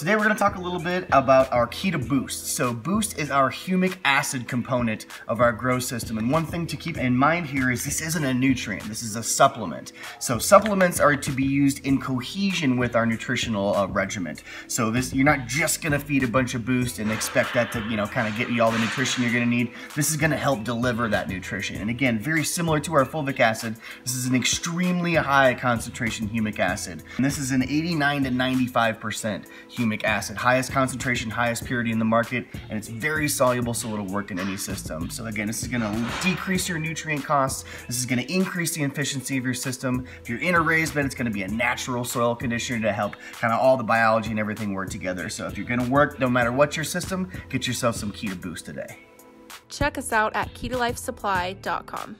today we're gonna talk a little bit about our key to Boost. So Boost is our humic acid component of our grow system. And one thing to keep in mind here is this isn't a nutrient, this is a supplement. So supplements are to be used in cohesion with our nutritional uh, regimen. So this, you're not just gonna feed a bunch of Boost and expect that to, you know, kind of get you all the nutrition you're gonna need. This is gonna help deliver that nutrition. And again, very similar to our fulvic acid, this is an extremely high concentration humic acid. And this is an 89 to 95% humic acid, highest concentration, highest purity in the market, and it's very soluble so it'll work in any system. So again, this is gonna decrease your nutrient costs, this is gonna increase the efficiency of your system. If you're in a raised bed, it's gonna be a natural soil conditioner to help kind of all the biology and everything work together. So if you're gonna work, no matter what your system, get yourself some Key to Boost today. Check us out at keytolifesupply.com.